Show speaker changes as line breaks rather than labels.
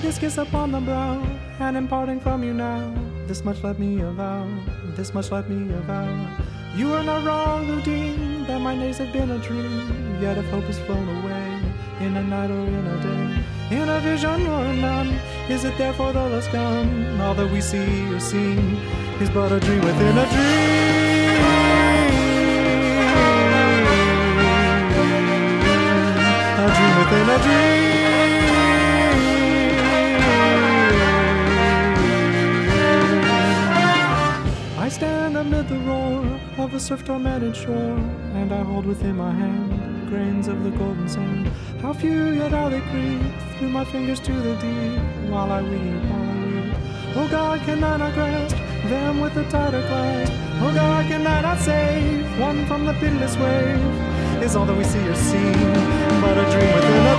this kiss upon the brow, and in parting from you now, this much let me avow, this much let me avow. You are not wrong who that my days have been a dream, yet if hope is flown away, in a night or in a day, in a vision or none, is it therefore the less gone? All that we see or seem is but a dream within a dream. A dream within a dream. Amid the roar of a surf tormented shore, and I hold within my hand grains of the golden sand. How few yet how they creep through my fingers to the deep, while I weep, while I weep. Oh God, can I not grasp them with a tighter clasp? Oh God, can I not save one from the pitiless wave? Is all that we see or see but a dream within dream?